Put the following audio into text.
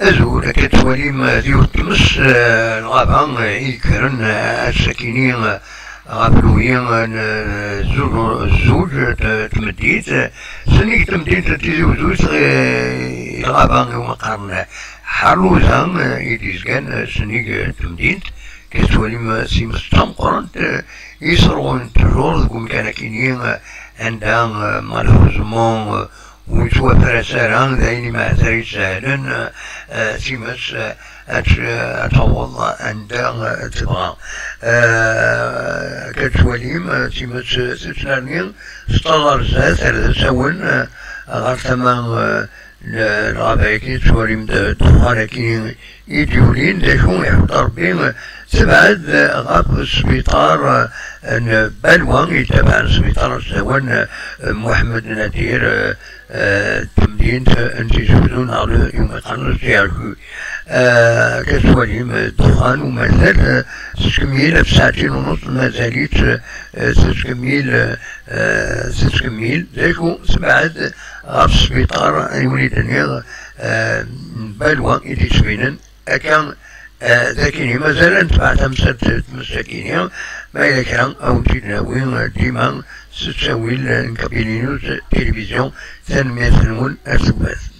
أزول كتولي ما ديو تمس الغابة يكرن السكينين غابلوين زوج زوج تمديت سنيك تمديت تيزي وزوج الغابة ومقارنة حروزا يديزكان سنيك تمديت كتولي ما سي مستنقرن يسرون تجور كون كان كينين عندها مالوزمون ويتوا فرساران ذاين ما ثري سهلا سيمس أتعوض عندها تبغى كتوليم سيمس تسلانين ستالار زاد ثلاثة سون غير ثمان الغابايكي توليم تخاركين يديولين دا شون يحضر بين تبعد غاب السبيطار بلوان يتبع السبيطار الزوان محمد نادير تمدين انتي زبدون على يوم قرن سياركو كتوليم الدخان ومازال تسكميل في ساعتين ونص مازاليت تسكميل تسكميل ذاكو تبعد غاب السبيطار يولي دنيا بلوان يدي سوينن أكان ذاكيني مازال نتبع تمسد مساكيني. ما إذا كان أو جينا وين ديما ستسوي الكابيلينوس تلفزيون ثانية ثانون أسباث